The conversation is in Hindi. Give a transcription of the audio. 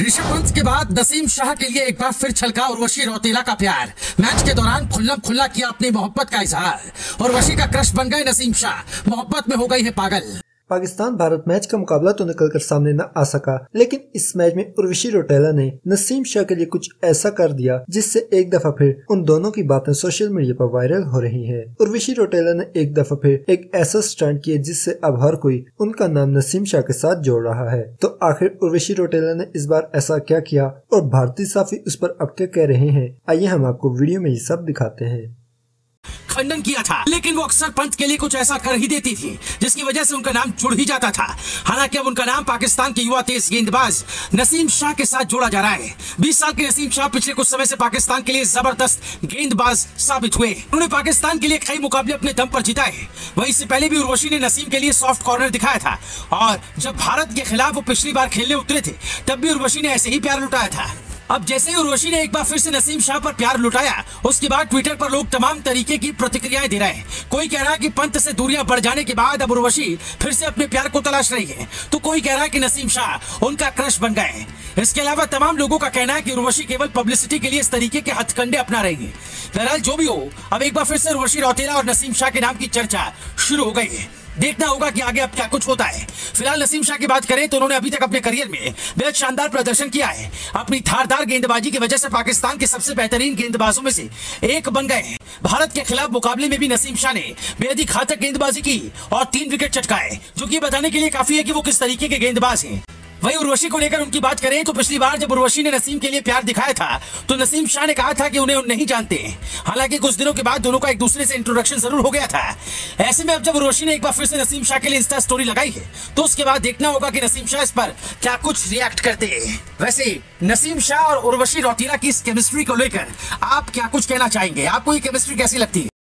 ऋषभ पंत के बाद नसीम शाह के लिए एक बार फिर छलका उर्वशी रौतेला का प्यार। मैच के दौरान खुल्लम खुल्ला किया अपनी मोहब्बत का इजहार। उर्वशी का क्रश बन गए नसीम शाह। मोहब्बत में हो गई है पागल। पाकिस्तान भारत मैच का मुकाबला तो निकल कर सामने न आ सका, लेकिन इस मैच में उर्वशी रोटेला ने नसीम शाह के लिए कुछ ऐसा कर दिया, जिससे एक दफ़ा फिर उन दोनों की बातें सोशल मीडिया पर वायरल हो रही हैं। उर्वशी रोटेला ने एक दफ़ा फिर एक ऐसा स्टंट किया जिससे अब हर कोई उनका नाम नसीम शाह के साथ जोड़ रहा है। तो आखिर उर्वशी रोटेला ने इस बार ऐसा क्या किया, और भारतीय साफी उस पर अब क्या कह रहे हैं? आइए हम आपको वीडियो में ये सब दिखाते हैं। खंडन किया था, लेकिन वो अक्सर पंत के लिए कुछ ऐसा कर ही देती थी, जिसकी वजह से उनका नाम जुड़ ही जाता था। हालाँकि अब उनका नाम पाकिस्तान के युवा तेज गेंदबाज नसीम शाह के साथ जोड़ा जा रहा है। 20 साल के नसीम शाह पिछले कुछ समय से पाकिस्तान के लिए ज़बरदस्त गेंदबाज साबित हुए। उन्होंने पाकिस्तान के लिए कई मुकाबले अपने दम पर जीताए। वही इससे पहले भी उर्वशी ने नसीम के लिए सॉफ्ट कॉर्नर दिखाया था। और जब भारत के खिलाफ वो पिछली बार खेलने उतरे थे, तब भी उर्वशी ने ऐसे ही प्यार लुटाया था। अब जैसे ही उर्वशी ने एक बार फिर से नसीम शाह पर प्यार लुटाया, उसके बाद ट्विटर पर लोग तमाम तरीके की प्रतिक्रियाएँ दे रहे हैं। कोई कह रहा है कि पंत से दूरियाँ बढ़ जाने के बाद अब उर्वशी फिर से अपने प्यार को तलाश रही है तो कोई कह रहा है कि नसीम शाह उनका क्रश बन गए इसके अलावा तमाम लोगों का कहना है कि उर्वशी केवल पब्लिसिटी के लिए इस तरीके के हथकंडे अपना रही है। बहरहाल, जो भी हो, अब एक बार फिर से उर्वशी रौतेला और नसीम शाह के नाम की चर्चा शुरू हो गई है। देखना होगा कि आगे अब क्या कुछ होता है। फ़िलहाल नसीम शाह की बात करें तो उन्होंने अभी तक अपने करियर में बेहद शानदार प्रदर्शन किया है। अपनी धारदार गेंदबाजी की वजह से पाकिस्तान के सबसे बेहतरीन गेंदबाजों में से एक बन गए हैं। भारत के खिलाफ मुकाबले में भी नसीम शाह ने बेहद ही घातक गेंदबाजी की और तीन विकेट चटकाए, जो की बताने के लिए काफ़ी है की वो किस तरीके के गेंदबाज हैं। वही उर्वशी को लेकर उनकी बात करें तो पिछली बार जब उर्वशी ने नसीम के लिए प्यार दिखाया था तो नसीम शाह ने कहा था कि उन्हें नहीं जानते। हालाँकि कुछ दिनों के बाद दोनों का एक दूसरे से इंट्रोडक्शन ज़रूर हो गया था। ऐसे में अब जब उर्वशी ने एक बार फिर से नसीम शाह के लिए इंस्टा स्टोरी लगाई है तो उसके बाद देखना होगा की नसीम शाह इस पर क्या कुछ रिएक्ट करते हैं। वैसे, नसीम शाह और उर्वशी रौतीला की इस केमिस्ट्री को लेकर आप क्या कुछ कहना चाहेंगे? आपको ये केमिस्ट्री कैसी लगती है?